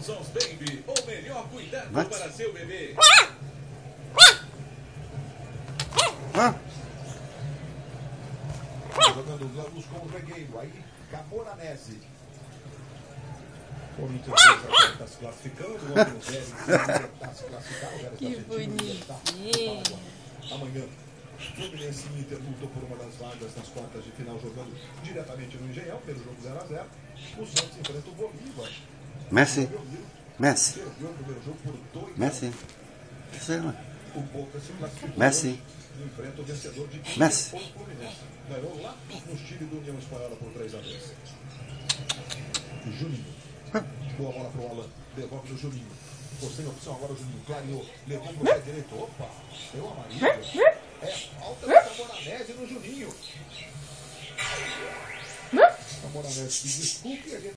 Johnson's Baby, o melhor cuidado What? para seu bebê. Ah, Jogando Lanús com o Regueiro. Aí, Camoranese. Corinthians está se classificando. O Antônio Vélez está se classificando. O Vélez Que bonitinho. Amanhã, Fluminense e Inter lutam por uma das vagas nas quartas de final, jogando diretamente no Engenhão, pelo jogo 0x0. O Santos enfrenta o Bolívar. Messi, Messi, perdeu o primeiro jogo por 2 Messi. Messi. hoje e Enfrenta o vencedor de Messi. o Fluminense. Ganhou lá no Chile do União Espanhola por 3x2. Juninho. Boa bola pro Alan. Devolve no Juninho. Ficou sem opção agora o Juninho. Clareou. Levou pro pé direito. Opa. Deu amarillo. É falta do Camoranese no Juninho. Camoranese, desculpe a gente.